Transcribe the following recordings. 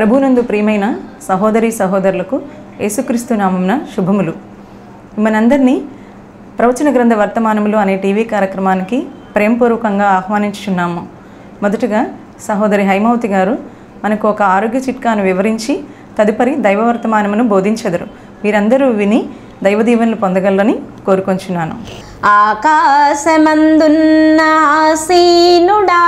ప్రభునందు ప్రియమైన సహోదరి సహోదరులకు యేసుక్రీస్తు నామమున శుభములు. మనందరినీ ప్రవచన గ్రంథ వర్తమానములు అనే టీవీ కార్యక్రమానికి ప్రేమపూర్వకంగా ఆహ్వానించుచున్నాము. మొదటగా సహోదరి హైమవతి గారు మనకు ఒక ఆరోగ్య చిట్కాను వివరించి తదుపరి దైవ వర్తమానమును బోధించెదరు. వీరందరూ విని దైవ దీవెనలు పొందగలరని కోరుకొంచున్నాను. ఆకాశమందున్న ఆసీనుడా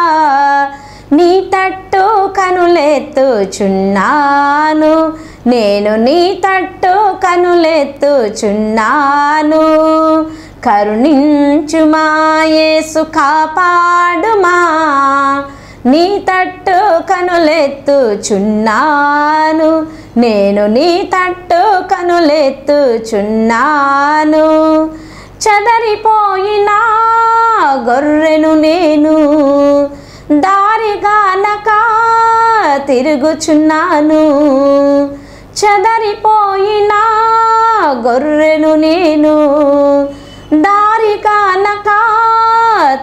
నీ తట్టు కనులెత్తుచున్నాను. నేను నీ తట్టు కనులెత్తుచున్నాను. కరుణించుమా యేసు కాపాడుమా. నీ తట్టు కనులెత్తుచున్నాను. నేను నీ తట్టు కనులెత్తుచున్నాను. చదరిపోయిన గొర్రెను నేను దారిగానక తిరుగుచున్నాను. చెదరిపోయిన గొర్రెను నేను దారిగానక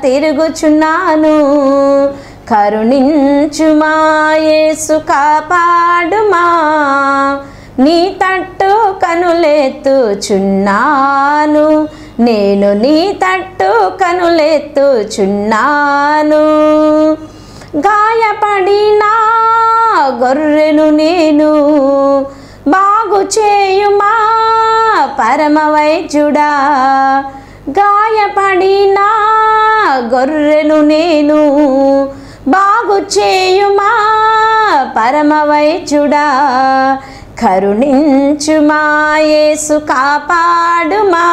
తిరుగుచున్నాను. కరుణించుమా యేసు కాపాడుమా. నీ తట్టు కనులెత్తుచున్నాను. నేను నీ తట్టు కనులెత్తుచున్నాను. గాయపడిన గొర్రెను నేను బాగు చేయుమా? పరమ వైద్యుడా గాయపడిన గొర్రెను నేను బాగు చేయుమా? పరమ వైద్యుడా కరుణించుమా యేసు కాపాడుమా.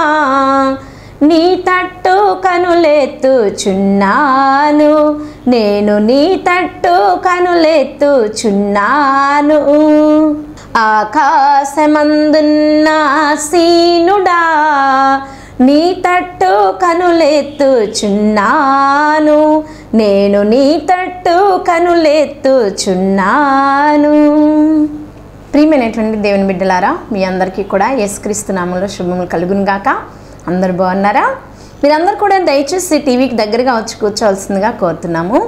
నీ తట్టు కనులెత్తుచున్నాను. నేను నీ తట్టు కనులెత్తుచున్నాను. ఆకాశమందున్న సీనుడా నీ తట్టు కనులెత్తుచున్నాను. నేను నీ తట్టు కనులెత్తుచున్నాను. ప్రియమైనటువంటి దేవుని బిడ్డలారా మీ అందరికీ కూడా యేసుక్రీస్తు నామంలో శుభములు కలుగును గాక. అందరు బాగున్నారా? మీరందరూ కూడా దయచేసి టీవీకి దగ్గరగా వచ్చి కూర్చోవలసిందిగా కోరుతున్నాము.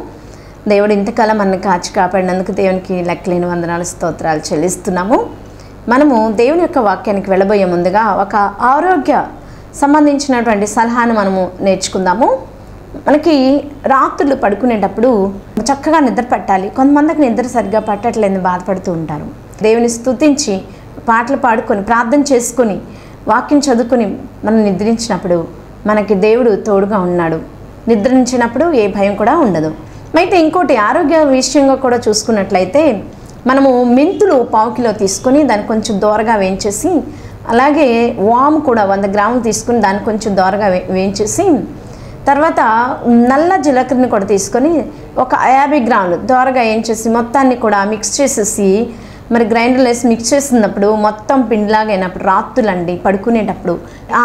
దేవుడు ఇంతకాలం మనల్ని కాచి కాపాడినందుకు దేవునికి లెక్కలేని వందనాలు స్తోత్రాలు చెల్లిస్తున్నాము. మనము దేవుని యొక్క వాక్యానికి వెళ్ళబోయే ముందుగా ఒక ఆరోగ్య సంబంధించినటువంటి సలహాను మనము నేర్చుకుందాము. మనకి రాత్రులు పడుకునేటప్పుడు చక్కగా నిద్ర పట్టాలి. కొంతమందికి నిద్ర సరిగ్గా పట్టట్లేదని బాధపడుతూ ఉంటారు. దేవుని స్తుతించి పాటలు పాడుకొని ప్రార్థన చేసుకొని వాక్యం చదువుకొని మనం నిద్రించినప్పుడు మనకి దేవుడు తోడుగా ఉన్నాడు. నిద్రించినప్పుడు ఏ భయం కూడా ఉండదు. అయితే ఇంకోటి ఆరోగ్య విషయంగా కూడా చూసుకున్నట్లయితే మనము మెంతులు పావు కిలో తీసుకొని దాన్ని కొంచెం దోరగా వేయించేసి అలాగే వాము కూడా వంద గ్రాములు తీసుకుని దాన్ని కొంచెం దోరగా వేయించేసి తర్వాత నల్ల జీలకర్రని కూడా తీసుకొని ఒక యాభై గ్రాములు దోరగా వేయించేసి మొత్తాన్ని కూడా మిక్స్ చేసేసి మరి గ్రైండర్లో వేసి మిక్స్ చేసినప్పుడు మొత్తం పిండిలాగా అయినప్పుడు రాత్రులండి పడుకునేటప్పుడు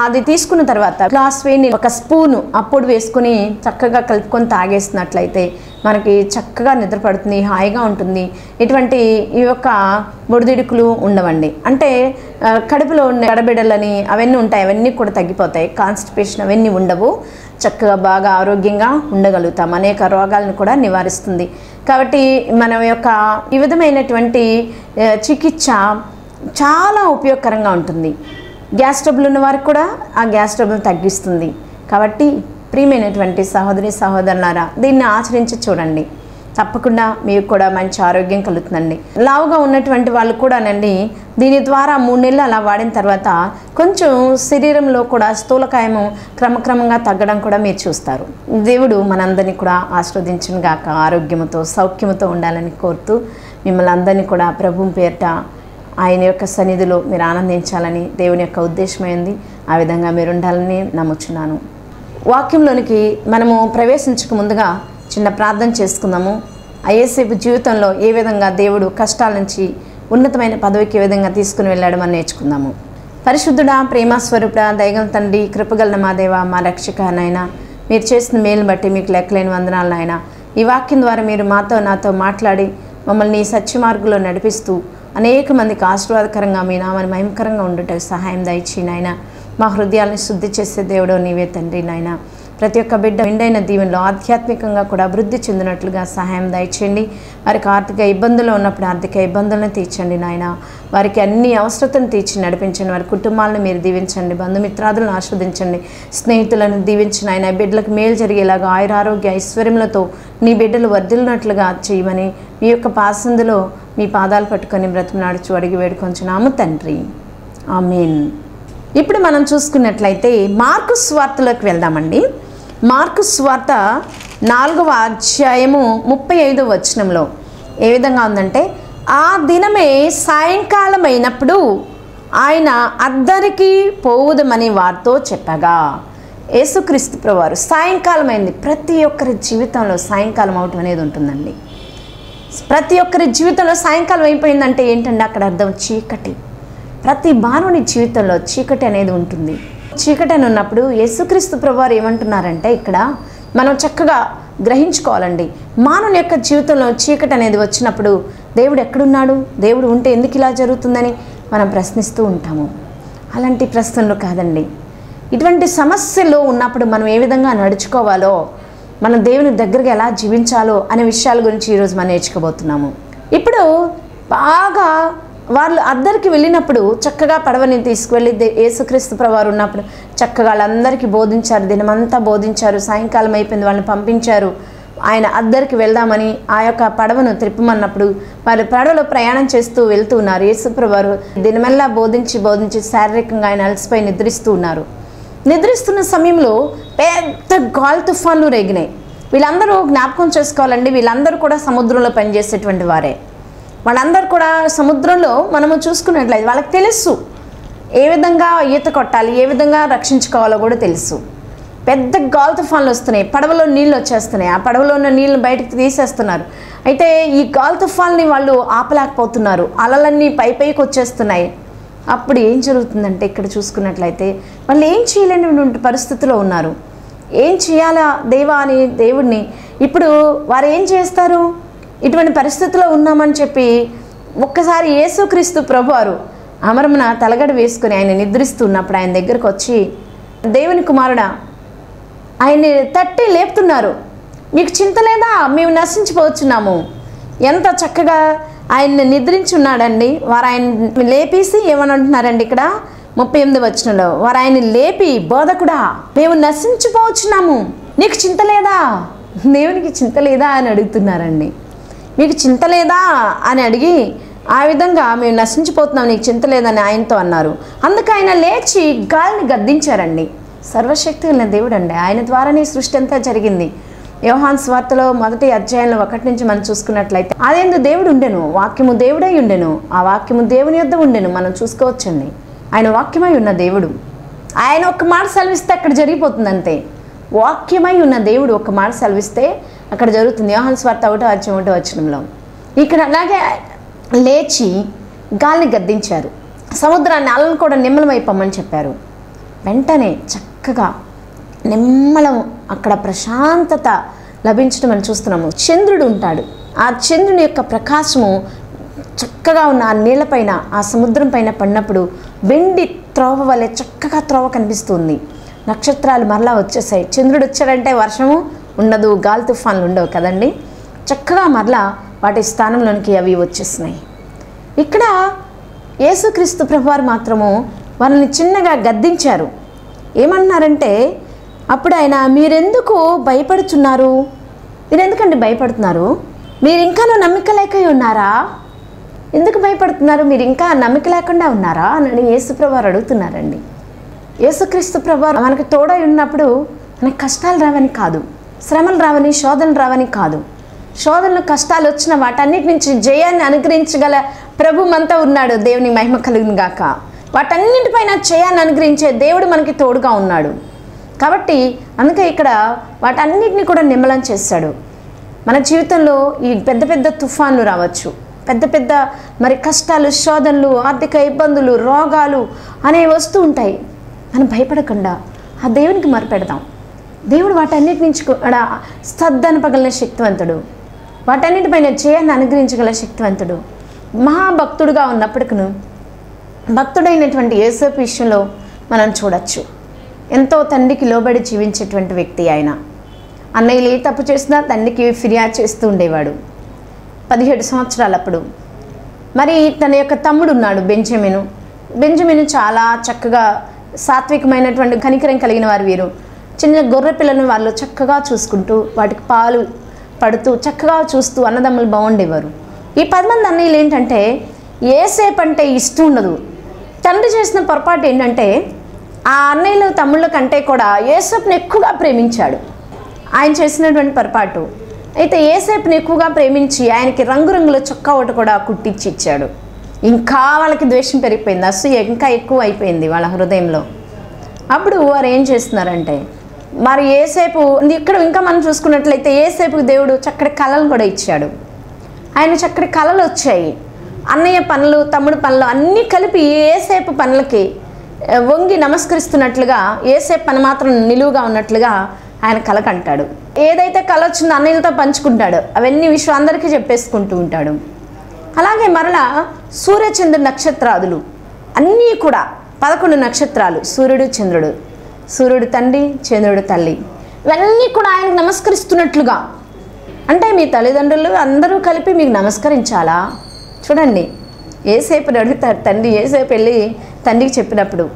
అది తీసుకున్న తర్వాత గ్లాస్ వేడి ఒక స్పూను అప్పుడు వేసుకుని చక్కగా కలుపుకొని తాగేసినట్లయితే మనకి చక్కగా నిద్ర పడుతుంది హాయిగా ఉంటుంది. ఇటువంటి ఈ యొక్క బొడిదిడుకులు ఉండవండి. అంటే కడుపులో ఉన్న గడబిడలని అవన్నీ ఉంటాయి అవన్నీ కూడా తగ్గిపోతాయి. కాన్స్టిపేషన్ అవన్నీ ఉండవు. చక్కగా బాగా ఆరోగ్యంగా ఉండగలుగుతాం. అనేక రోగాలను కూడా నివారిస్తుంది. కాబట్టి మన యొక్క ఈ విధమైనటువంటి చికిత్స చాలా ఉపయోగకరంగా ఉంటుంది. గ్యాస్ ట్రబుల్ ఉన్న వారికి కూడా ఆ గ్యాస్ ట్రబుల్ తగ్గిస్తుంది. కాబట్టి ప్రియమైనటువంటి సహోదరి సహోదరులారా దీన్ని ఆచరించి చూడండి. తప్పకుండా మీకు కూడా మంచి ఆరోగ్యం కలుగుతుందండి. లావుగా ఉన్నటువంటి వాళ్ళు కూడానండి దీని ద్వారా మూడు నెలలు అలా వాడిన తర్వాత కొంచెం శరీరంలో కూడా స్థూలకాయము క్రమక్రమంగా తగ్గడం కూడా మీరు చూస్తారు. దేవుడు మనందరినీ కూడా ఆస్వాదించిన గాక ఆరోగ్యముతో సౌఖ్యముతో ఉండాలని కోరుతూ మిమ్మల్ని అందరినీ కూడా ప్రభు పేరిట ఆయన యొక్క సన్నిధిలో మీరు ఆనందించాలని దేవుని యొక్క ఉద్దేశమైంది ఆ విధంగా మీరు ఉండాలని నమ్ముచున్నాను. వాక్యంలోనికి మనము ప్రవేశించక ముందుగా చిన్న ప్రార్థన చేసుకుందాము. అయ్యేసేపు జీవితంలో ఏ విధంగా దేవుడు కష్టాల నుంచి ఉన్నతమైన పదవికి ఏ విధంగా తీసుకుని వెళ్ళాడు మనం నేర్చుకుందాము. పరిశుద్ధుడా ప్రేమస్వరూపుడా దయగల తండ్రి కృపగలన మా దేవ మా రక్షక నాయన. మీరు చేసిన మేలు బట్టి మీకు లెక్కలేని వందనాలు నాయన. ఈ వాక్యం ద్వారా మీరు మాతో నాతో మాట్లాడి మమ్మల్ని సత్య మార్గంలో నడిపిస్తూ అనేక మందికి ఆశీర్వాదకరంగా మీ నామని మహిమకరంగా ఉండటం సహాయం దయచి నాయన. మా హృదయాలను శుద్ధి చేసే దేవుడో నీవే తండ్రి నాయన. ప్రతి ఒక్క బిడ్డ విండైన దీవెనలో ఆధ్యాత్మికంగా కూడా అభివృద్ధి చెందినట్లుగా సహాయం దయచేయండి. వారికి ఆర్థిక ఇబ్బందులు ఉన్నప్పుడు ఆర్థిక ఇబ్బందులను తీర్చండి నాయన. వారికి అన్ని అవసరతను తీర్చి నడిపించండి. వారి కుటుంబాలను మీరు దీవించండి. బంధుమిత్రాదులను ఆస్వాదించండి. స్నేహితులను దీవించిన ఆయన బిడ్డలకు మేలు జరిగేలాగా ఆయురారోగ్య ఐశ్వర్యములతో నీ బిడ్డలు వర్ధిల్లినట్లుగా చేయమని మీ యొక్క పాసందులో మీ పాదాలు పట్టుకొని బ్రతిమలాడుచు అడిగి వేడుకొంచున్నాము తండ్రి. ఆమెన్. ఇప్పుడు మనం చూసుకున్నట్లయితే మార్కు స్వార్తలోకి వెళ్దామండి. మార్కు స్వార్త నాలుగవ అధ్యాయము ముప్పై ఐదవ వచనంలో ఏ విధంగా ఉందంటే ఆ దినమే సాయంకాలం అయినప్పుడు ఆయన అద్దరికి పోవుదమని వారితో చెప్పగా. యేసుక్రీస్తు ప్రవారు సాయంకాలం అయింది ప్రతి ఒక్కరి జీవితంలో సాయంకాలం అవటం అనేది ఉంటుందండి. ప్రతి ఒక్కరి జీవితంలో సాయంకాలం అయిపోయిందంటే ఏంటంటే అక్కడ అర్థం? చీకటి. ప్రతి మానవుని జీవితంలో చీకటి అనేది ఉంటుంది. చీకటని ఉన్నప్పుడు యేసుక్రీస్తు ప్రభువారు ఏమంటున్నారంటే ఇక్కడ మనం చక్కగా గ్రహించుకోవాలండి. మానవుని యొక్క జీవితంలో చీకటి అనేది వచ్చినప్పుడు దేవుడు ఎక్కడున్నాడు? దేవుడు ఉంటే ఎందుకు ఇలా జరుగుతుందని మనం ప్రశ్నిస్తూ ఉంటాము. అలాంటి ప్రశ్నలు కాదండి. ఇటువంటి సమస్యలు ఉన్నప్పుడు మనం ఏ విధంగా నడుచుకోవాలో మనం దేవుని దగ్గరికి ఎలా జీవించాలో అనే విషయాల గురించి ఈరోజు మనం నేర్చుకోబోతున్నాము. ఇప్పుడు బాగా వాళ్ళు అద్దరికి వెళ్ళినప్పుడు చక్కగా పడవని తీసుకువెళ్ళి యేసుక్రీస్తు ప్రవారు ఉన్నప్పుడు చక్కగా వాళ్ళందరికీ బోధించారు దినమంతా బోధించారు సాయంకాలం అయిపోయింది వాళ్ళని పంపించారు. ఆయన అద్దరికి వెళ్దామని ఆ యొక్క పడవను త్రిప్పమన్నప్పుడు వారు పడవలో ప్రయాణం చేస్తూ వెళ్తూ ఉన్నారు. యేసుప్రవారు దినమెల్లా బోధించి బోధించి శారీరకంగా ఆయన అలసిపోయి నిద్రిస్తూ ఉన్నారు. నిద్రిస్తున్న సమయంలో పెద్ద గాలి తుఫాన్లు రేగినాయి. వీళ్ళందరూ జ్ఞాపకం చేసుకోవాలండి వీళ్ళందరూ కూడా సముద్రంలో పనిచేసేటువంటి వారే. వాళ్ళందరూ కూడా సముద్రంలో మనము చూసుకున్నట్లయితే వాళ్ళకి తెలుసు ఏ విధంగా ఈత కొట్టాలి ఏ విధంగా రక్షించుకోవాలో కూడా తెలుసు. పెద్ద గాల్ తుఫాన్లు వస్తున్నాయి పడవలో నీళ్ళు వచ్చేస్తున్నాయి ఆ పడవలో ఉన్న నీళ్ళని బయటకు తీసేస్తున్నారు. అయితే ఈ గాల్ తుఫాన్ని వాళ్ళు ఆపలేకపోతున్నారు అలలన్నీ పై పైకి వచ్చేస్తున్నాయి. అప్పుడు ఏం జరుగుతుందంటే ఇక్కడ చూసుకున్నట్లయితే వాళ్ళు ఏం చేయలేని పరిస్థితిలో ఉన్నారు. ఏం చేయాలా దేవా అని దేవుడిని ఇప్పుడు వారు ఏం చేస్తారు? ఇటువంటి పరిస్థితిలో ఉన్నామని చెప్పి ఒక్కసారి యేసుక్రీస్తు ప్రభువారు అమరమున తలగడ వేసుకుని ఆయన నిద్రిస్తున్నప్పుడు ఆయన దగ్గరకు వచ్చి దేవుని కుమారుడా ఆయన్ని తట్టి లేపుతున్నారు. మీకు చింత లేదా? మేము నశించిపోతున్నాము ఎంత చక్కగా ఆయన్ని నిద్రించి ఉన్నాడండి వారు ఆయన లేపేసి ఏమని అంటున్నారండి ఇక్కడ? ముప్పై ఎనిమిది వచ్చినలో వారు ఆయన లేపి బోధకుడా మేము నశించిపోవచ్చున్నాము నీకు చింత లేదా? దేవునికి చింత లేదా? అని అడుగుతున్నారండి. మీకు చింత లేదా? అని అడిగి ఆ విధంగా మేము నశించిపోతున్నాం నీకు చింత లేదని ఆయనతో అన్నారు. అందుకు ఆయన లేచి గాలిని గద్దించారండి. సర్వశక్తి ఉన్న దేవుడు అండి ఆయన ద్వారానే సృష్టి అంతా జరిగింది. యోహాన్ స్వార్తలో మొదటి అధ్యాయంలో ఒకటి నుంచి మనం చూసుకున్నట్లయితే అదేందు దేవుడు ఉండెను వాక్యము దేవుడై ఉండెను ఆ వాక్యము దేవుని యొద్ద ఉండెను మనం చూసుకోవచ్చండి. ఆయన వాక్యమై ఉన్న దేవుడు. ఆయన ఒక మాట సెలవిస్తే అక్కడ జరిగిపోతుంది అంతే వాక్యమై ఉన్న దేవుడు ఒక మాట సెలవిస్తే అక్కడ జరుగుతుంది. యోహన్ స్వార్థ ఒకటో అధ్యయం ఒకటో వచనంలో. ఇక్కడ అలాగే లేచి గాలిని గద్దించారు. సముద్రాన్ని అలను కూడా నిమ్మలమైపోమని చెప్పారు. వెంటనే చక్కగా నిమ్మలం అక్కడ ప్రశాంతత లభించడం మనం చూస్తున్నాము. చంద్రుడు ఉంటాడు. ఆ చంద్రుని యొక్క ప్రకాశము చక్కగా ఉన్న ఆ నీళ్ళపైన ఆ సముద్రం పైన పడినప్పుడు వెండి త్రోవ వలె చక్కగా త్రోవ కనిపిస్తుంది. నక్షత్రాలు మరలా వచ్చేసాయి. చంద్రుడు వచ్చాడంటే వర్షము ఉండదు గాలి తుఫాన్లు ఉండవు కదండి? చక్కగా మరలా వాటి స్థానంలోనికి అవి వచ్చేసినాయి. ఇక్కడ యేసుక్రీస్తు ప్రభువారు మాత్రము వాళ్ళని చిన్నగా గద్దించారు. ఏమన్నారంటే అప్పుడు ఆయన మీరెందుకు భయపడుచున్నారు మీరెందుకండి భయపడుతున్నారు? మీరు ఇంకానూ నమ్మిక లేక ఉన్నారా? ఎందుకు భయపడుతున్నారు? మీరు ఇంకా నమ్మిక లేకుండా ఉన్నారా? అని యేసుప్రభువారు అడుగుతున్నారండి. యేసుక్రీస్తు ప్రభు మనకు తోడై ఉన్నప్పుడు మనకు కష్టాలు రావని కాదు. శ్రమలు రావని శోధనలు రావని కాదు. శోధనలు కష్టాలు వచ్చిన వాటన్నిటి నుంచి జయాన్ని అనుగ్రహించగల ప్రభు మనతో ఉన్నాడు. దేవుని మహిమ కలుగును గాక. వాటన్నిటిపైన జయాన్ని అనుగ్రహించే దేవుడు మనకి తోడుగా ఉన్నాడు. కాబట్టి అందుకే ఇక్కడ వాటన్నిటిని కూడా నిమ్మలం చేస్తాడు మన జీవితంలో ఈ పెద్ద పెద్ద తుఫాన్లు రావచ్చు. పెద్ద పెద్ద మరి కష్టాలు శోధనలు ఆర్థిక ఇబ్బందులు రోగాలు అనేవి వస్తూ ఉంటాయి. మనం భయపడకుండా ఆ దేవునికి మరపెడదాం. దేవుడు వాటన్నిటి నుంచి కూడా సద్దనపగలిగిన శక్తివంతుడు. వాటన్నిటిపైన చేయని అనుగ్రహించగల శక్తివంతుడు. మహాభక్తుడుగా ఉన్నప్పటికను భక్తుడైనటువంటి యేసపు విషయంలో మనం చూడొచ్చు. ఎంతో తండ్రికి లోబడి జీవించేటువంటి వ్యక్తి ఆయన. అన్నయ్యలు ఏ తప్పు చేసినా తండ్రికి ఫిర్యాదు చేస్తూ ఉండేవాడు. పదిహేడు సంవత్సరాలప్పుడు మరి తన యొక్క తమ్ముడు ఉన్నాడు బెంజమిను. బెంజమిను చాలా చక్కగా సాత్వికమైనటువంటి కనికరం కలిగిన వారు వీరు. చిన్న గొర్రె పిల్లను వాళ్ళు చక్కగా చూసుకుంటూ వాటికి పాలు పడుతూ చక్కగా చూస్తూ అన్నదమ్ములు బాగుండేవారు. ఈ పది మంది అన్నయ్యలు ఏంటంటే ఏసేపు అంటే ఇష్టం ఉండదు. తండ్రి చేసిన పొరపాటు ఏంటంటే ఆ అన్నయ్యలు తమ్ముళ్ళ కంటే కూడా ఏసేపుని ఎక్కువగా ప్రేమించాడు. ఆయన చేసినటువంటి పొరపాటు. అయితే ఏసేపుని ఎక్కువగా ప్రేమించి ఆయనకి రంగురంగుల చొక్కా ఒకటి కూడా కుట్టించి ఇచ్చాడు. ఇంకా వాళ్ళకి ద్వేషం పెరిగిపోయింది. అసూ ఇంకా ఎక్కువ అయిపోయింది వాళ్ళ హృదయంలో. అప్పుడు వారు ఏం చేస్తున్నారంటే మరి ఏసేపు ఇక్కడ ఇంకా మనం చూసుకున్నట్లయితే ఏసేపుకి దేవుడు చక్కటి కళలు కూడా ఇచ్చాడు. ఆయన చక్కటి కళలు వచ్చాయి. అన్నయ్య పనులు తమ్ముడు పనులు అన్నీ కలిపి ఏసేపు పనులకి వంగి నమస్కరిస్తున్నట్లుగా ఏసేపు పని మాత్రం నిలువుగా ఉన్నట్లుగా ఆయన కళ కంటాడు. ఏదైతే కళ వచ్చిందో అన్నయ్యలతో పంచుకుంటాడు. అవన్నీ విషయం అందరికీ చెప్పేసుకుంటూ ఉంటాడు. అలాగే మరలా సూర్యచంద్ర నక్షత్రాదులు. అన్నీ కూడా పదకొండు నక్షత్రాలు సూర్యుడు చంద్రుడు. సూర్యుడు తండ్రి చంద్రుడు తల్లి. ఇవన్నీ కూడా ఆయనకు నమస్కరిస్తున్నట్లుగా. అంటే మీ తల్లిదండ్రులు అందరూ కలిపి మీకు నమస్కరించాలా? చూడండి ఏసేపు అడుగుతారు తండ్రి ఏసేపు వెళ్ళి తండ్రికి చెప్పినప్పుడు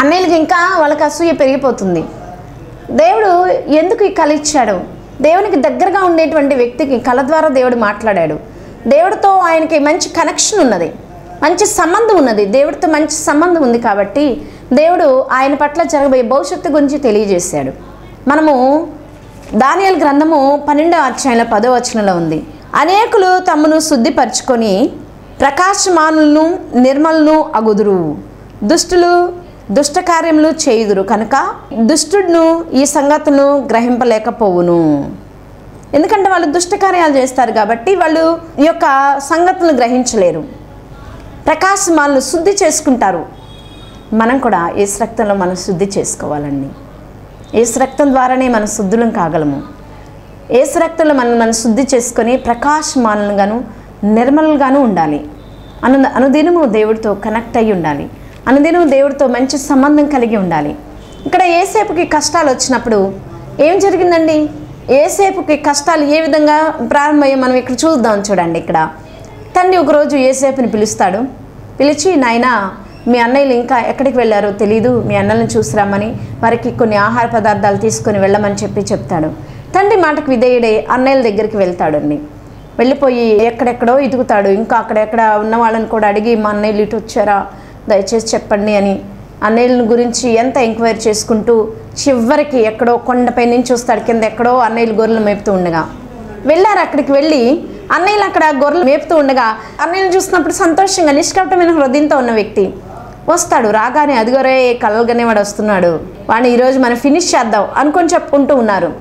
అన్నయ్యలకి ఇంకా వాళ్ళకి అసూయ పెరిగిపోతుంది. దేవుడు ఎందుకు ఈ కళ ఇచ్చాడు? దేవునికి దగ్గరగా ఉండేటువంటి వ్యక్తికి కళ ద్వారా దేవుడు మాట్లాడాడు. దేవుడితో ఆయనకి మంచి కనెక్షన్ ఉన్నది. మంచి సంబంధం ఉన్నది. దేవుడితో మంచి సంబంధం ఉంది కాబట్టి దేవుడు ఆయన పట్ల జరగబోయే భవిష్యత్తు గురించి తెలియజేశాడు. మనము దానియల్ గ్రంథము పన్నెండవ అధ్యాయంలో పదో వచనంలో ఉంది. అనేకులు తమను శుద్ధిపరచుకొని ప్రకాశమానులను నిర్మలను అగుదురు. దుష్టులు దుష్టకార్యములు చేయుదురు. కనుక దుష్టుడును ఈ సంగతులను గ్రహింపలేకపోవును. ఎందుకంటే వాళ్ళు దుష్టకార్యాలు చేస్తారు కాబట్టి వాళ్ళు ఈ యొక్క సంగతులను గ్రహించలేరు. ప్రకాశమానులు శుద్ధి చేసుకుంటారు. మనం కూడా ఏసు రక్తంలో మనం శుద్ధి చేసుకోవాలండి. ఏసు రక్తం ద్వారానే మనం శుద్ధులం కాగలము. ఏసు రక్తంలో మనం మనం శుద్ధి చేసుకొని ప్రకాశమానంగాను నిర్మలుగాను ఉండాలి. అను అనుదినము దేవుడితో కనెక్ట్ అయ్యి ఉండాలి. అనుదినము దేవుడితో మంచి సంబంధం కలిగి ఉండాలి. ఇక్కడ ఏసేపుకి కష్టాలు వచ్చినప్పుడు ఏం జరిగిందండి? ఏసేపుకి కష్టాలు ఏ విధంగా ప్రారంభమయ్యో మనం ఇక్కడ చూద్దాం చూడండి ఇక్కడ. తండ్రి ఒకరోజు ఏసేపుని పిలుస్తాడు. పిలిచి నాయనా మీ అన్నయ్యలు ఇంకా ఎక్కడికి వెళ్ళారో తెలీదు మీ అన్నలను చూసిరామని వారికి కొన్ని ఆహార పదార్థాలు తీసుకొని వెళ్ళమని చెప్పి చెప్తాడు. తండ్రి మాటకు విధేయుడే అన్నయ్యల దగ్గరికి వెళ్తాడండి. వెళ్ళిపోయి ఎక్కడెక్కడో ఇదుగుతాడు. ఇంకా అక్కడెక్కడ ఉన్న వాళ్ళని కూడా అడిగి మా అన్నయ్యలు ఇటు వచ్చారా? దయచేసి చెప్పండి అని అన్నయ్యలను గురించి ఎంత ఎంక్వైరీ చేసుకుంటూ చివరికి ఎక్కడో కొండపై నుంచి చూస్తాడు కింద ఎక్కడో అన్నయ్యలు గొర్రెలు మేపుతూ ఉండగా. వెళ్ళారు అక్కడికి వెళ్ళి అన్నయ్యలు అక్కడ గొర్రెలు మేపుతూ ఉండగా అన్నయ్యలు చూసినప్పుడు సంతోషంగా నిష్కపటమైన హృదయంతో ఉన్న వ్యక్తి వస్తాడు రాగానే అదిగోరే కలలుగానే వాడు వస్తున్నాడు. వాడిని ఈరోజు మనం ఫినిష్ చేద్దాం అనుకొని చెప్పుకుంటూ ఉన్నారు.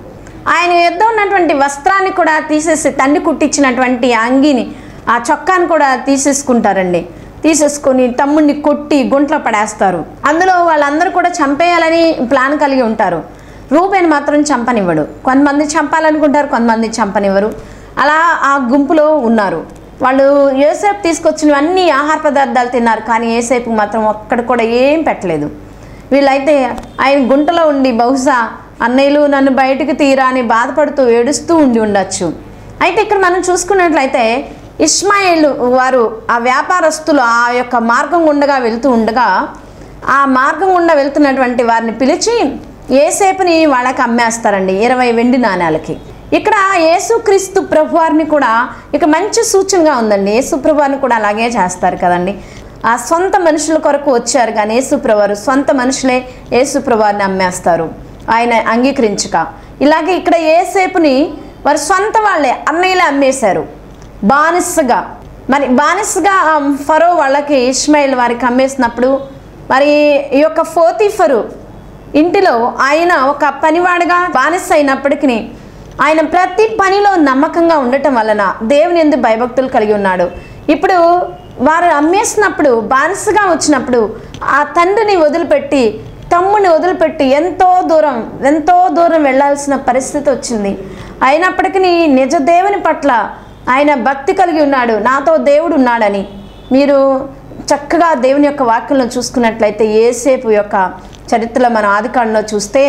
ఆయన యుద్ధం ఉన్నటువంటి వస్త్రాన్ని కూడా తీసేసి తండ్రి కుట్టించినటువంటి అంగిని అంగీని ఆ చొక్కాను కూడా తీసేసుకుంటారండి. తీసేసుకొని తమ్ముడిని కొట్టి గుంట్లో పడేస్తారు. అందులో వాళ్ళందరూ కూడా చంపేయాలని ప్లాన్ కలిగి ఉంటారు. రూపేని మాత్రం చంపనివ్వడు. కొంతమంది చంపాలనుకుంటారు కొంతమంది చంపనివ్వరు. అలా ఆ గుంపులో ఉన్నారు. వాళ్ళు ఏసేపు తీసుకొచ్చినవన్నీ ఆహార పదార్థాలు తిన్నారు కానీ ఏసేపు మాత్రం ఒక్కడ కూడా ఏం పెట్టలేదు. వీళ్ళైతే ఆయన గుంటలో ఉండి బహుశా అన్నయ్యలు నన్ను బయటకు తీరా అని బాధపడుతూ ఏడుస్తూ ఉండి ఉండొచ్చు. అయితే ఇక్కడ మనం చూసుకున్నట్లయితే ఇస్మాయిల్ వారు ఆ వ్యాపారస్తులు ఆ యొక్క మార్గం గుండగా వెళ్తూ ఉండగా ఆ మార్గం గుండా వెళ్తున్నటువంటి వారిని పిలిచి ఏసేపుని వాళ్ళకి అమ్మేస్తారండి ఇరవై వెండి నాణ్యాలకి ఇక్కడ యేసుక్రీస్తు ప్రభువారిని కూడా ఇక మంచి సూచనగా ఉందండి. యేసు ప్రభువారిని కూడా అలాగే చేస్తారు కదండి. ఆ సొంత మనుషుల కొరకు వచ్చారు కానీ యేసుప్రభువారు సొంత మనుషులే యేసుప్రభువారిని అమ్మేస్తారు. ఆయన అంగీకరించక. ఇలాగే ఇక్కడ ఏసేపుని వారి సొంత వాళ్ళే అన్నయ్యలే అమ్మేశారు. బానిసగా. మరి బానిసగా ఆ ఫరో వాళ్ళకి ఇస్మాయిల్ వారికి అమ్మేసినప్పుడు మరి ఈ యొక్క ఫోతిఫరు ఇంటిలో ఆయన ఒక పనివాడుగా బానిస అయినప్పటికీ ఆయన ప్రతి పనిలో నమ్మకంగా ఉండటం వలన దేవుని ఎందుకు భయభక్తులు కలిగి ఉన్నాడు. ఇప్పుడు వారు అమ్మేసినప్పుడు బానిసగా వచ్చినప్పుడు ఆ తండ్రిని వదిలిపెట్టి తమ్ముని వదిలిపెట్టి ఎంతో దూరం ఎంతో దూరం వెళ్ళాల్సిన పరిస్థితి వచ్చింది. అయినప్పటికీ నిజ దేవుని పట్ల ఆయన భక్తి కలిగి ఉన్నాడు. నాతో దేవుడు ఉన్నాడని మీరు చక్కగా దేవుని యొక్క వాక్యంలో చూసుకున్నట్లయితే ఏసేపు యొక్క చరిత్రలో మనం ఆదికాండలో చూస్తే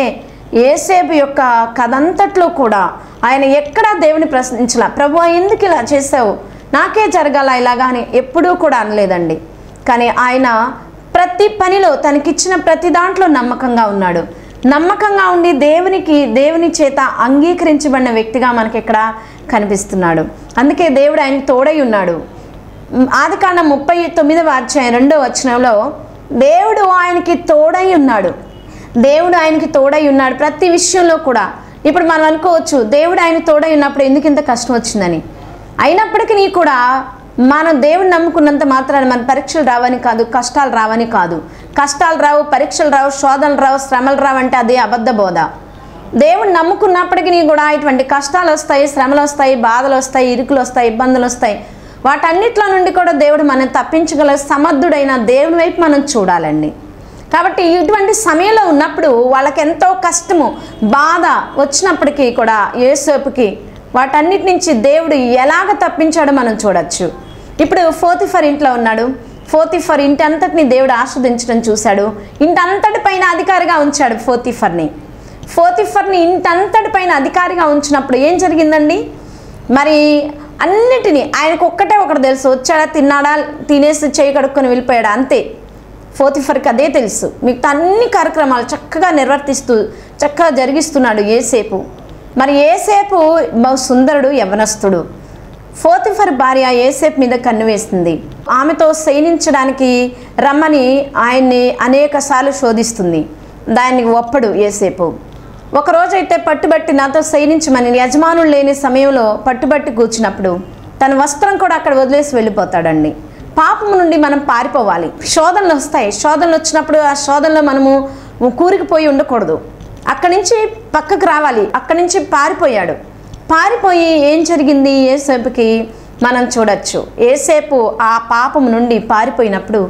ఏసేపు యొక్క కథంతట్లో కూడా ఆయన ఎక్కడా దేవుని ప్రశ్నించలా ప్రభు ఎందుకు ఇలా చేసావు నాకే జరగాల ఇలాగా? అని ఎప్పుడూ కూడా అనలేదండి. కానీ ఆయన ప్రతి పనిలో తనకిచ్చిన ప్రతి దాంట్లో నమ్మకంగా ఉన్నాడు. నమ్మకంగా ఉండి దేవునికి దేవుని చేత అంగీకరించబడిన వ్యక్తిగా మనకి ఇక్కడ కనిపిస్తున్నాడు. అందుకే దేవుడు ఆయన తోడై ఉన్నాడు. ఆదికాండం ముప్పై తొమ్మిదవ అధ్యాయం రెండో వచనంలో దేవుడు ఆయనకి తోడై ఉన్నాడు. దేవుడు ఆయనకి తోడై ఉన్నాడు ప్రతి విషయంలో కూడా. ఇప్పుడు మనం అనుకోవచ్చు దేవుడు ఆయన తోడై ఉన్నప్పుడు ఎందుకు ఇంత కష్టం వచ్చిందని? అయినప్పటికీ కూడా మనం దేవుడు నమ్ముకున్నంత మాత్రాన మన పరీక్షలు రావని కాదు కష్టాలు రావని కాదు. కష్టాలు రావు పరీక్షలు రావు శోధనలు రావు శ్రమలు రావు అంటే అదే అబద్ధ బోధ. దేవుడు నమ్ముకున్నప్పటికీ కూడా ఇటువంటి కష్టాలు వస్తాయి శ్రమలు వస్తాయి బాధలు వస్తాయి ఇరుకులు వస్తాయి ఇబ్బందులు వస్తాయి. వాటన్నిట్లో నుండి కూడా దేవుడు మనం తప్పించగల సమర్థుడైన దేవుని వైపు మనం చూడాలండి. కాబట్టి ఇటువంటి సమయంలో ఉన్నప్పుడు వాళ్ళకి ఎంతో కష్టము బాధ వచ్చినప్పటికీ కూడా ఏసేపుకి వాటన్నిటి నుంచి దేవుడు ఎలాగ తప్పించాడో మనం చూడొచ్చు. ఇప్పుడు ఫోర్తిఫర్ ఇంట్లో ఉన్నాడు. ఫోర్తిఫర్ ఇంటి అంతటిని దేవుడు ఆస్వాదించడం చూశాడు. ఇంటంతటి పైన అధికారిగా ఉంచాడు ఫోర్తిఫర్ని ఫోర్తిఫర్ని ఇంటంతటి పైన అధికారిగా ఉంచినప్పుడు ఏం జరిగిందండి? మరి అన్నిటినీ ఆయనకు ఒక్కటే ఒకటి తెలుసు వచ్చాడా తిన్నాడా తినేసి చేయి కడుక్కొని వెళ్ళిపోయాడా అంతే. ఫోతిఫర్కి అదే తెలుసు. మిగతా అన్ని కార్యక్రమాలు చక్కగా నిర్వర్తిస్తూ చక్కగా జరిగిస్తున్నాడు ఏసేపు. మరి ఏసేపు బహు సుందరుడు యవనస్తుడు. ఫోతిఫర్ భార్య ఏసేపు మీద కన్ను వేస్తుంది. ఆమెతో శయనించడానికి రమ్మని ఆయన్ని అనేకసార్లు శోధిస్తుంది. దానికి ఒప్పడు ఏసేపు. ఒకరోజైతే పట్టుబట్టి నాతో శయనించమని యజమానులు లేని సమయంలో పట్టుబట్టి కూర్చున్నప్పుడు తన వస్త్రం కూడా అక్కడ వదిలేసి వెళ్ళిపోతాడండి. పాపము నుండి మనం పారిపోవాలి. శోధనలు వస్తాయి. శోధనలు వచ్చినప్పుడు ఆ శోధనలో మనము కూరికిపోయి ఉండకూడదు. అక్కడి నుంచి పక్కకు రావాలి. అక్కడి నుంచి పారిపోయాడు. పారిపోయి ఏం జరిగింది? ఏసేపుకి మనం చూడొచ్చు. ఏసేపు ఆ పాపం నుండి పారిపోయినప్పుడు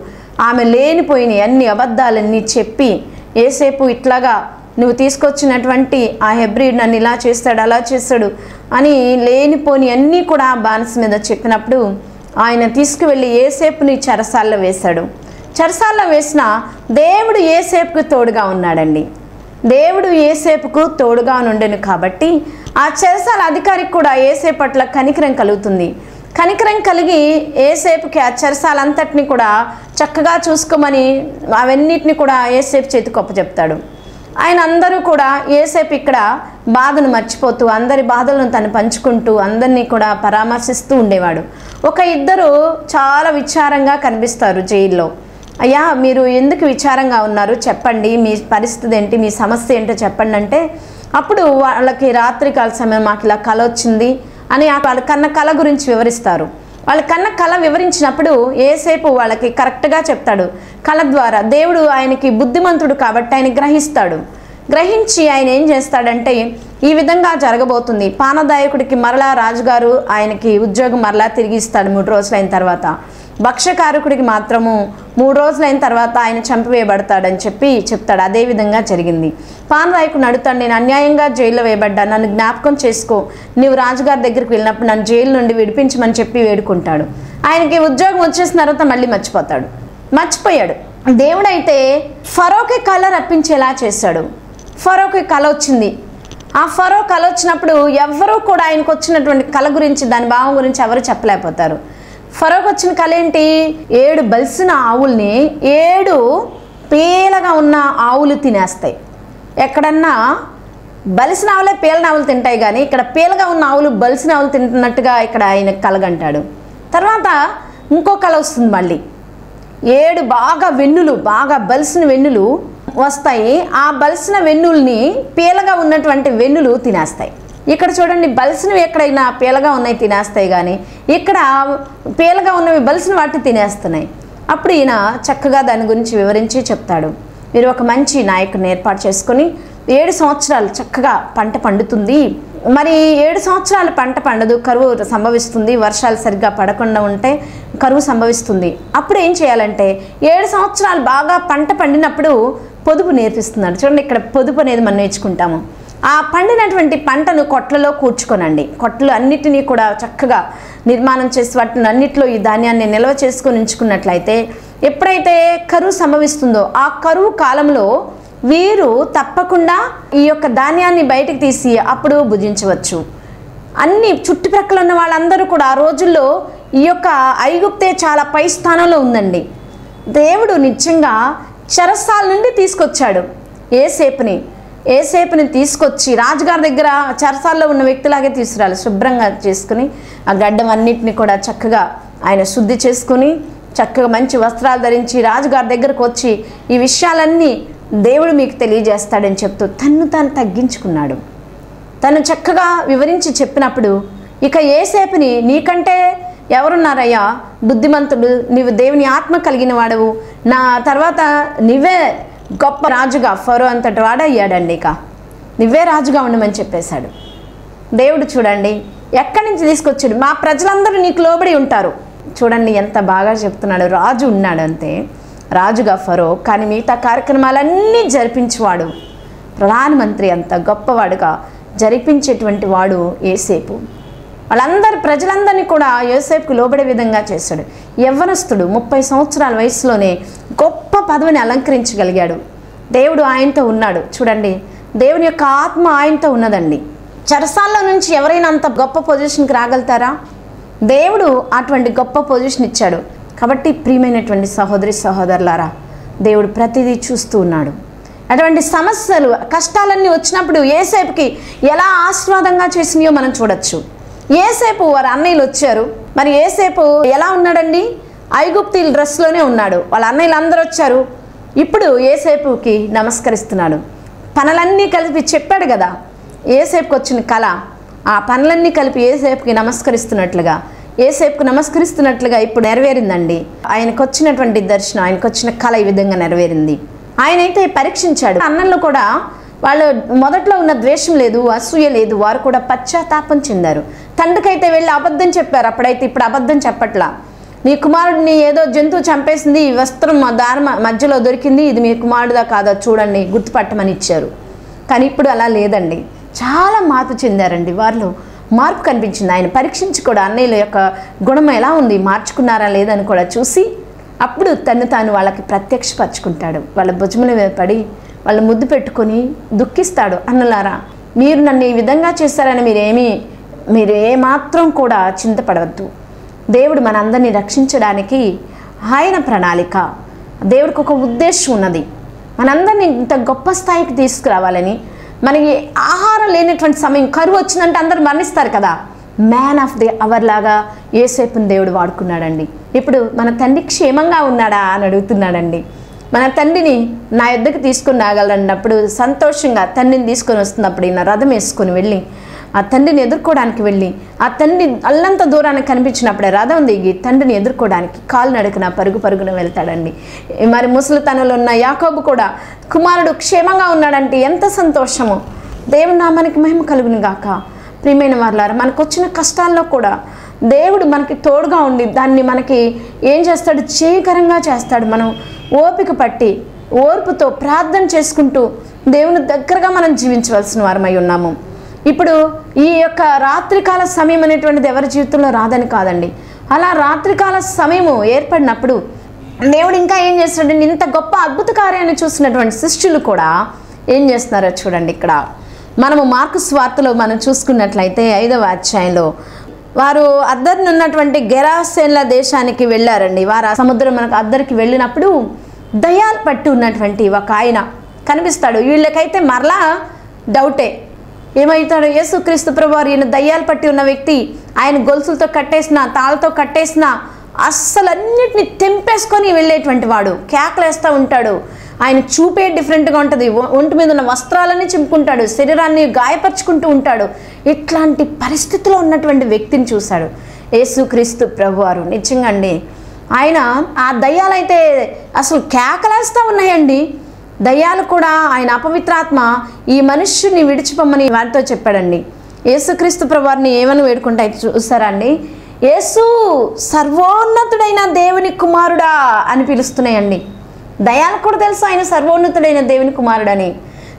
ఆమె లేనిపోయిన అన్ని అబద్ధాలన్నీ చెప్పి ఏసేపు ఇట్లాగా నువ్వు తీసుకొచ్చినటువంటి ఆ హెబ్రిడ్ నన్ను ఇలా చేస్తాడు అలా చేస్తాడు అని లేనిపోని అన్నీ కూడా బానిస మీద చెప్పినప్పుడు ఆయన తీసుకువెళ్ళి ఏసేపుని చెరసాల్లో వేశాడు. చెరసాల్లో వేసిన దేవుడు ఏసేపుకు తోడుగా ఉన్నాడండి. దేవుడు ఏసేపుకు తోడుగా నుండెను కాబట్టి ఆ చెరసాల అధికారికి కూడా ఏసేపు పట్ల కనికరం కలుగుతుంది. కనికరం కలిగి ఏసేపుకి ఆ చెరసాలంతటిని కూడా చక్కగా చూసుకోమని అవన్నిటిని కూడా ఏసేపు చేతికి చెప్తాడు ఆయన అందరూ కూడా ఏసేపు ఇక్కడ బాధను మర్చిపోతూ అందరి బాధలను తను పంచుకుంటూ అందరినీ కూడా పరామర్శిస్తూ ఉండేవాడు. ఒక ఇద్దరు చాలా విచారంగా కనిపిస్తారు జైల్లో. అయ్యా మీరు ఎందుకు విచారంగా ఉన్నారు? చెప్పండి. మీ పరిస్థితి ఏంటి? మీ సమస్య ఏంటో చెప్పండి అంటే అప్పుడు వాళ్ళకి రాత్రికాల సమయం మాకు ఇలా కళ వచ్చింది అని వాళ్ళ కన్న కళ గురించి వివరిస్తారు. వాళ్ళ కన్న కళ వివరించినప్పుడు ఏసేపు వాళ్ళకి కరెక్ట్గా చెప్తాడు. కళ ద్వారా దేవుడు ఆయనకి బుద్ధిమంతుడు కాబట్టి ఆయన గ్రహిస్తాడు. గ్రహించి ఆయన ఏం చేస్తాడంటే ఈ విధంగా జరగబోతుంది. పానదాయకుడికి మరలా రాజుగారు ఆయనకి ఉద్యోగం మరలా తిరిగి ఇస్తాడు మూడు రోజులైన తర్వాత. భక్ష్యకారకుడికి మాత్రము మూడు రోజులైన తర్వాత ఆయన చంపివేయబడతాడని చెప్పి చెప్తాడు. అదే విధంగా జరిగింది. పానరాయకుడు అడుగుతాడు నేను అన్యాయంగా జైల్లో వేయబడ్డా నన్ను జ్ఞాపకం చేసుకో. నీవు రాజుగారి దగ్గరికి వెళ్ళినప్పుడు నన్ను జైలు నుండి విడిపించమని చెప్పి వేడుకుంటాడు. ఆయనకి ఉద్యోగం వచ్చేసిన తర్వాత మళ్ళీ మర్చిపోతాడు. మర్చిపోయాడు. దేవుడైతే ఫరోకి కళ రప్పించేలా చేశాడు. ఫరోకి కళ వచ్చింది. ఆ ఫరో కళ వచ్చినప్పుడు ఎవరూ కూడా ఆయనకు వచ్చినటువంటి కళ గురించి దాని భావం గురించి ఎవరు చెప్పలేకపోతారు. ఫరోకి వచ్చిన కళ ఏంటి? ఏడు బలిసిన ఆవుల్ని ఏడు పీలగా ఉన్న ఆవులు తినేస్తాయి. ఎక్కడన్నా బలిసిన ఆవులే పీలన ఆవులు తింటాయి కానీ ఇక్కడ పీలగా ఉన్న ఆవులు బలిసిన ఆవులు తింటున్నట్టుగా ఇక్కడ ఆయన కలగంటాడు తర్వాత ఇంకో కళ వస్తుంది మళ్ళీ. ఏడు బాగా వెన్నులు బాగా బలిసిన వెన్నులు వస్తాయి. ఆ బలిసిన వెన్నుల్ని పీలగా ఉన్నటువంటి వెన్నులు తినేస్తాయి. ఇక్కడ చూడండి బలిసినవి ఎక్కడైనా పీలగా ఉన్నాయి తినేస్తాయి కానీ ఇక్కడ పీలగా ఉన్నవి బలిసిన వాటిని తినేస్తున్నాయి. అప్పుడు ఈయన చక్కగా దాని గురించి వివరించి చెప్తాడు. మీరు ఒక మంచి నాయకుడిని ఏర్పాటు చేసుకొని ఏడు సంవత్సరాలు చక్కగా పంట పండుతుంది. మరి ఏడు సంవత్సరాలు పంట పండదు కరువు సంభవిస్తుంది వర్షాలు సరిగ్గా పడకుండా ఉంటే కరువు సంభవిస్తుంది. అప్పుడు ఏం చేయాలంటే ఏడు సంవత్సరాలు బాగా పంట పండినప్పుడు పొదుపు నేర్పిస్తున్నాడు. చూడండి ఇక్కడ పొదుపు అనేది మనం నేర్చుకుంటాము. ఆ పండినటువంటి పంటను కొట్లలో కూర్చుకొనండి. కొట్లు అన్నిటినీ కూడా చక్కగా నిర్మాణం చేసి వాటిని అన్నిట్లో ఈ ధాన్యాన్ని నిల్వ చేసుకొని ఉంచుకున్నట్లయితే ఎప్పుడైతే కరువు సంభవిస్తుందో ఆ కరువు కాలంలో వీరు తప్పకుండా ఈ యొక్క ధాన్యాన్ని బయటకు తీసి అప్పుడు భుజించవచ్చు. అన్ని చుట్టుప్రక్కల ఉన్న వాళ్ళందరూ కూడా ఆ రోజుల్లో ఈ యొక్క ఐగుప్తే చాలా పై స్థానంలో ఉందండి. దేవుడు నిజంగా చెరసాల నుండి తీసుకొచ్చాడు ఏసేపుని. ఏసేపుని తీసుకొచ్చి రాజుగారి దగ్గర చెరసాల్లో ఉన్న వ్యక్తిలాగే తీసుకురాలి. శుభ్రంగా చేసుకుని ఆ గడ్డం అన్నిటిని కూడా చక్కగా ఆయన శుద్ధి చేసుకుని చక్కగా మంచి వస్త్రాలు ధరించి రాజుగారి దగ్గరకు వచ్చి ఈ విషయాలన్నీ దేవుడు మీకు తెలియజేస్తాడని చెప్తూ తన్ను తాను తగ్గించుకున్నాడు. తను చక్కగా వివరించి చెప్పినప్పుడు ఇక ఏసేపుని నీకంటే ఎవరున్నారయ్యా? బుద్ధిమంతుడు నీవు దేవుని ఆత్మ కలిగిన వాడవు. నా తర్వాత నువ్వే గొప్ప రాజుగా ఫరో అంతటి వాడయ్యాడండి ఇక. నువ్వే రాజుగా ఉండమని చెప్పేశాడు. దేవుడు చూడండి ఎక్కడి నుంచి తీసుకొచ్చాడు? మా ప్రజలందరూ నీకు లోబడి ఉంటారు. చూడండి ఎంత బాగా చెప్తున్నాడు. రాజు ఉన్నాడు అంతే రాజుగా ఫరో కానీ మిగతా కార్యక్రమాలన్నీ జరిపించేవాడు. ప్రధానమంత్రి అంత గొప్పవాడుగా జరిపించేటువంటి వాడు ఏసేపు వాళ్ళందరి ప్రజలందరినీ కూడా యోసేపుకు లోబడే విధంగా చేశాడు. యవ్వనస్తుడు ముప్పై సంవత్సరాల వయసులోనే గొప్ప పదవిని అలంకరించగలిగాడు. దేవుడు ఆయనతో ఉన్నాడు. చూడండి దేవుని యొక్క ఆత్మ ఆయనతో ఉన్నదండి. చెరసాల్లో నుంచి ఎవరైనా అంత గొప్ప పొజిషన్కి రాగలుగుతారా? దేవుడు అటువంటి గొప్ప పొజిషన్ ఇచ్చాడు. కాబట్టి ప్రియమైనటువంటి సహోదరి సహోదరులారా దేవుడు ప్రతిదీ చూస్తూ ఉన్నాడు. అటువంటి సమస్యలు కష్టాలన్నీ వచ్చినప్పుడు ఏసేపుకి ఎలా ఆస్వాదంగా చేసినాయో మనం చూడొచ్చు. ఏసేపు వారి అన్నయ్యలు వచ్చారు. మరి ఏసేపు ఎలా ఉన్నాడండి? ఐగుప్తీల డ్రెస్లోనే ఉన్నాడు. వాళ్ళ అన్నయ్యలు అందరూ వచ్చారు. ఇప్పుడు ఏసేపుకి నమస్కరిస్తున్నాడు. పనులన్నీ కలిపి చెప్పాడు కదా. ఏసేపుకి వచ్చిన కళ ఆ పనులన్నీ కలిపి ఏసేపుకి నమస్కరిస్తున్నట్లుగా. ఏసేపుకు నమస్కరిస్తున్నట్లుగా ఇప్పుడు నెరవేరిందండి. ఆయనకు వచ్చినటువంటి దర్శనం ఆయనకు వచ్చిన కళ ఈ విధంగా నెరవేరింది. ఆయనైతే పరీక్షించాడు. అన్నంలో కూడా వాళ్ళు మొదట్లో ఉన్న ద్వేషం లేదు అసూయ లేదు వారు కూడా పశ్చాత్తాపం చెందారు. తండ్రికైతే వెళ్ళి అబద్ధం చెప్పారు అప్పుడైతే ఇప్పుడు అబద్ధం చెప్పట్లా. నీ కుమారుడిని ఏదో జంతువు చంపేసింది ఈ వస్త్రం మా దారి మధ్యలో దొరికింది ఇది మీ కుమారుడా కాదా చూడండి గుర్తుపట్టమని ఇచ్చారు. కానీ ఇప్పుడు అలా లేదండి. చాలా మార్పు చెందారండి. వారిలో మార్పు కనిపించింది. ఆయన పరీక్షించి కూడా అన్నయ్యల యొక్క గుణం ఎలా ఉంది మార్చుకున్నారా లేదని కూడా చూసి అప్పుడు తను తాను వాళ్ళకి ప్రత్యక్షపరచుకుంటాడు. వాళ్ళ భుజముల మీద పడి వాళ్ళ ముద్దు పెట్టుకొని దుఃఖిస్తాడు అన్నలారా. మీరు నన్ను ఈ విధంగా చేశారని మీరేమీ మీరు ఏమాత్రం కూడా చింతపడవద్దు. దేవుడు మనందరినీ రక్షించడానికి ఆయన ప్రణాళిక. దేవుడికి ఒక ఉద్దేశం ఉన్నది. మనందరినీ ఇంత గొప్ప స్థాయికి తీసుకురావాలని మనకి ఆహారం లేనటువంటి సమయం కరువు వచ్చిందంటే అందరూ మరణిస్తారు కదా. మ్యాన్ ఆఫ్ ది అవర్ లాగా ఏసేపుని దేవుడు వాడుకున్నాడండి. ఇప్పుడు మన తండ్రి క్షేమంగా ఉన్నాడా అని అడుగుతున్నాడండి. మన తండ్రిని నా యొద్దకు తీసుకుని రాగలన్నప్పుడు సంతోషంగా తండ్రిని తీసుకొని వస్తున్నప్పుడు ఈయన రథం వేసుకొని వెళ్ళి ఆ తండ్రిని ఎదుర్కోవడానికి వెళ్ళి ఆ తండ్రి అల్లంత దూరానికి కనిపించినప్పుడే రథం దిగి తండ్రిని ఎదుర్కోవడానికి కాలు నడుకున పరుగు పరుగున వెళ్తాడండి. మరి ముసలితనంలో ఉన్న యాకోబు కూడా కుమారుడు క్షేమంగా ఉన్నాడంటే ఎంత సంతోషము. నా మనకి మహిమ కలుగును గాక ప్రియమైన వారులారా మనకు వచ్చిన కష్టాల్లో కూడా దేవుడు మనకి తోడుగా ఉండి దాన్ని మనకి ఏం చేస్తాడు? చేయకరంగా చేస్తాడు. మనం ఓపిక పట్టి ఓర్పుతో ప్రార్థన చేసుకుంటూ దేవుని దగ్గరగా మనం జీవించవలసిన వారమై ఉన్నాము. ఇప్పుడు ఈ యొక్క రాత్రికాల సమయం అనేటువంటిది ఎవరి జీవితంలో రాదని కాదండి. అలా రాత్రికాల సమయము ఏర్పడినప్పుడు దేవుడు ఇంకా ఏం చేస్తున్నాడండి ఇంత గొప్ప అద్భుత కార్యాన్ని చూసినటువంటి శిష్యులు కూడా ఏం చేస్తున్నారో చూడండి ఇక్కడ. మనము మార్కు స్వార్తలో మనం చూసుకున్నట్లయితే ఐదవ అధ్యాయంలో వారు అద్దరిని ఉన్నటువంటి గెరాసేన్ల దేశానికి వెళ్ళారండి. వారు ఆ సముద్రం మనకు అద్దరికి వెళ్ళినప్పుడు దయాల్ పట్టి ఉన్నటువంటి ఒక ఆయన కనిపిస్తాడు. వీళ్ళకైతే మరలా డౌటే. ఏమవుతాడు? యేసుక్రీస్తు ప్రభు వారు ఈయన దయ్యాలు పట్టి ఉన్న వ్యక్తి ఆయన గొలుసులతో కట్టేసిన తాళ్ళతో కట్టేసిన అస్సలన్నిటిని తెంపేసుకొని వెళ్ళేటువంటి వాడు. కేకలేస్తూ ఉంటాడు. ఆయన చూపే డిఫరెంట్గా ఉంటుంది. ఒంటి మీద ఉన్న వస్త్రాలని చింపుకుంటాడు. శరీరాన్ని గాయపరుచుకుంటూ ఉంటాడు. ఇట్లాంటి పరిస్థితిలో ఉన్నటువంటి వ్యక్తిని చూశాడు. యేసుక్రీస్తు ప్రభువారు. నిజంగా అండి ఆయన ఆ దయ్యాలైతే అసలు కేకలేస్తూ ఉన్నాయండి. దయ్యాలు కూడా ఆయన అపవిత్రాత్మ ఈ మనుష్యుని విడిచిపోమ్మని వారితో చెప్పాడండి. యేసుక్రీస్తు ప్రభువారిని ఏమని అయితే చూసారా అండి? యేసు సర్వోన్నతుడైన దేవుని కుమారుడా అని పిలుస్తున్నాయండి. దయాలు కూడా తెలుసు ఆయన సర్వోన్నతుడైన దేవుని కుమారుడని.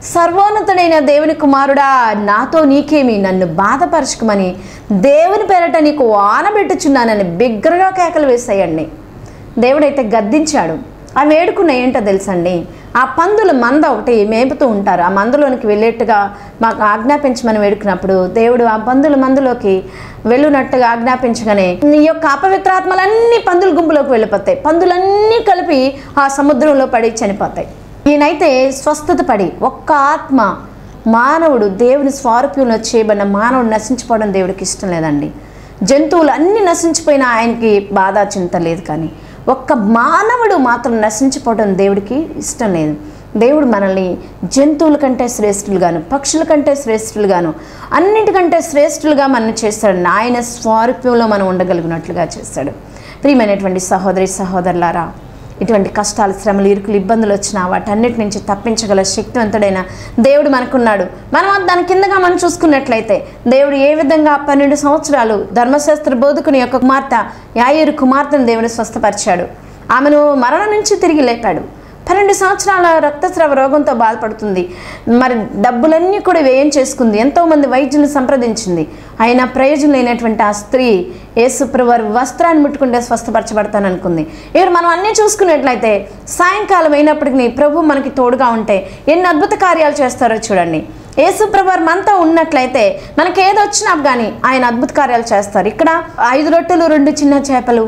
సర్వోన్నతుడైన దేవుని కుమారుడా నాతో నీకేమి నన్ను బాధపరచుకోమని దేవుని పేరట నీకు ఆనబెట్టుచున్నానని బిగ్గరగా కేకలు వేసేయండి. దేవుడైతే గద్దించాడు. ఆ వేడుకున్న ఏంటో తెలుసండి? ఆ పందుల మంద ఒకటి మేపుతూ ఉంటారు. ఆ మందులోనికి వెళ్ళేట్టుగా మాకు ఆజ్ఞాపించమని వేడుకున్నప్పుడు దేవుడు ఆ పందుల మందులోకి వెళ్ళునట్టుగా ఆజ్ఞాపించగానే ఈ యొక్క అపవిత్రాత్మలన్నీ పందుల గుంపులోకి వెళ్ళిపోతాయి. పందులన్నీ కలిపి ఆ సముద్రంలో పడి చనిపోతాయి. ఈయనైతే స్వస్థత పడి ఒక్క ఆత్మ మానవుడు దేవుని స్వారూప్యంలో చేయబడిన మానవుడు నశించిపోవడం దేవుడికి ఇష్టం లేదండి. జంతువులు అన్నీ నశించిపోయినా ఆయనకి బాధ చింత లేదు కానీ ఒక్క మానవుడు మాత్రం నశించిపోవడం దేవుడికి ఇష్టం లేదు. దేవుడు మనల్ని జంతువుల కంటే శ్రేష్ఠులుగాను పక్షుల కంటే శ్రేష్ఠులుగాను అన్నిటికంటే శ్రేష్ఠులుగా మనం చేస్తాడు. ఆయన స్వారూప్యంలో మనం ఉండగలిగినట్లుగా చేస్తాడు. ప్రియమైనటువంటి సహోదరి సహోదరులారా ఇటువంటి కష్టాలు శ్రమలు ఇరుకులు ఇబ్బందులు వచ్చినా వాటన్నిటి నుంచి తప్పించగల శక్తివంతుడైన దేవుడు మనకున్నాడు. మనం దాని కిందగా మనం చూసుకున్నట్లయితే దేవుడు ఏ విధంగా పన్నెండు సంవత్సరాలు ధర్మశాస్త్ర బోధకుని యొక్క కుమార్తె యాయూరు కుమార్తెను దేవుడు స్వస్థపరిచాడు. ఆమెను మరణం నుంచి తిరిగి లేపాడు. పన్నెండు సంవత్సరాల రక్తస్రావ రోగంతో బాధపడుతుంది. మరి డబ్బులన్నీ కూడా వ్యయం చేసుకుంది. ఎంతోమంది వైద్యులను సంప్రదించింది. అయినా ప్రయోజనం లేనటువంటి ఆ స్త్రీ ఏసుప్రవారి వస్త్రాన్ని ముట్టుకుంటే స్వస్థపరచబడతాను అనుకుంది ఇక్కడ మనం అన్నీ చూసుకున్నట్లయితే సాయంకాలం అయినప్పటికీ ప్రభు మనకి తోడుగా ఉంటే ఎన్ని అద్భుత కార్యాలు చేస్తారో చూడండి. యేసుప్రభర్ మనతో ఉన్నట్లయితే మనకి ఏది వచ్చినా కానీ ఆయన అద్భుత కార్యాలు చేస్తారు. ఇక్కడ ఐదు రొట్టెలు రెండు చిన్న చేపలు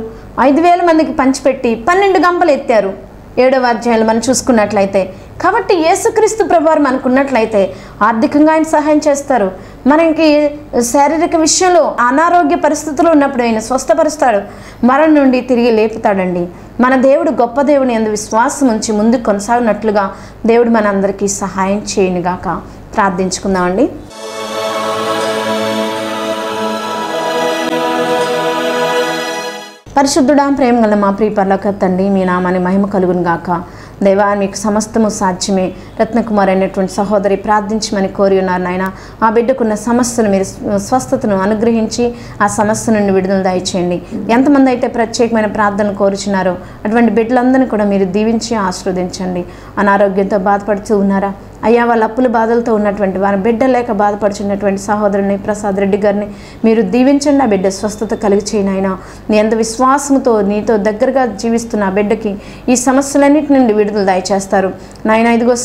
ఐదు వేల మందికి పంచిపెట్టి పన్నెండు గంపలు ఎత్తారు. ఏడవ అధ్యాయులు మనం చూసుకున్నట్లయితే కాబట్టి యేసుక్రీస్తు ప్రభువారు మనకున్నట్లయితే ఆర్థికంగా ఆయన సహాయం చేస్తారు. మనకి శారీరక విషయంలో అనారోగ్య పరిస్థితులు ఉన్నప్పుడు ఆయన స్వస్థపరుస్తాడు. మరణం నుండి తిరిగి లేపుతాడండి. మన దేవుడు గొప్ప దేవుని ఎందు విశ్వాసం ఉంచి ముందుకు కొనసాగినట్లుగా దేవుడు మనందరికీ సహాయం చేయనుగాక. ప్రార్థించుకుందామండి. పరిశుద్ధుడా ప్రేమ గల మా ప్రియ పర్లక తండ్రి మీ నామాన్ని మహిమ కలుగును గాక. దేవా మీకు సమస్తము సాధ్యమే. రత్నకుమార్ అయినటువంటి సహోదరి ప్రార్థించమని కోరి ఉన్నారు నాయన. ఆ బిడ్డకున్న సమస్యను మీరు స్వస్థతను అనుగ్రహించి ఆ సమస్య నుండి విడుదల దయచేయండి. ఎంతమంది అయితే ప్రత్యేకమైన ప్రార్థన కోరుచున్నారో అటువంటి బిడ్డలందరినీ కూడా మీరు దీవించి ఆశీర్వదించండి. అనారోగ్యంతో బాధపడుతూ ఉన్నారా? అయ్యా వాళ్ళ అప్పుల బాధలతో ఉన్నటువంటి వారిని బిడ్డ లేక బాధపడుచున్నటువంటి సహోదరుని ప్రసాద్ రెడ్డి గారిని మీరు దీవించండి ఆ బిడ్డ స్వస్థత కలిగి చేయను ఆయన. నీ ఎంత విశ్వాసంతో నీతో దగ్గరగా జీవిస్తున్న ఆ బిడ్డకి ఈ సమస్యలన్నిటి నుండి విడుదల దయచేస్తారు. నాయన ఇదిగో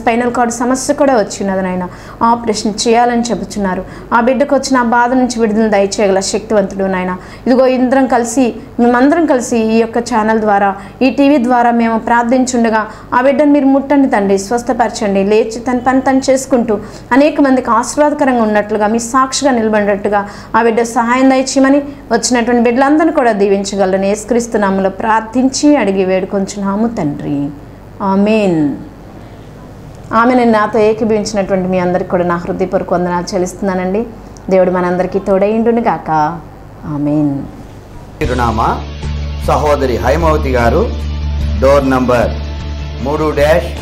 స్పైనల్ కార్డ్ సమస్య కూడా వచ్చినది నాయన. ఆపరేషన్ చేయాలని చెబుతున్నారు. ఆ బిడ్డకు వచ్చిన ఆ బాధ నుంచి విడుదల దయచేయగల శక్తివంతుడు నాయన. ఇదిగో ఇందరం కలిసి మేమందరం కలిసి ఈ యొక్క ఛానల్ ద్వారా ఈ టీవీ ద్వారా మేము ప్రార్థించుండగా ఆ బిడ్డను మీరు ముట్టండి తండ్రి స్వస్థపరచండి లేచి తన పని తను చేసుకుంటూ అనేక మందికి ఆశీర్వాదకరంగా ఉన్నట్లుగా మీ సాక్షిగా నిలబడినట్టుగా ఆ బిడ్డ సహాయం దయచేయమని వచ్చినటువంటి బిడ్డలందరినీ కూడా దీవించగలను యేసుక్రీస్తునామలో ప్రార్థించి అడిగి వేడుకొంచున్నాము తండ్రి. ఆమెన్. ఆమె నేను నాతో ఏకీభవించినటువంటి మీ అందరికి కూడా నా హృదయపూర్వక వందనాలు చెల్లిస్తున్నానండి. దేవుడు మనందరికీ తోడైండును గాక. ఆమెన్. చిరునామా సహోదరి హైమవతి గారు డోర్ నంబర్ మూడు డ్యాష్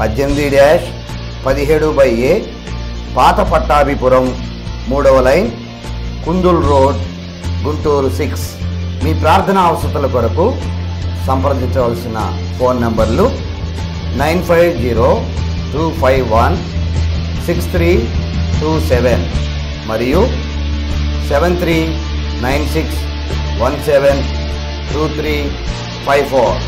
పద్దెనిమిది డ్యాష్ పదిహేడు బై ఏ పాత పట్టాభిపురం మూడవ line Kundul road Guntur six. మీ ప్రార్థనా అవసరాల కొరకు సంప్రదించవలసిన ఫోన్ నంబర్లు nine five zero two five one six three two seven మరియు seven three nine six one seven two three five four.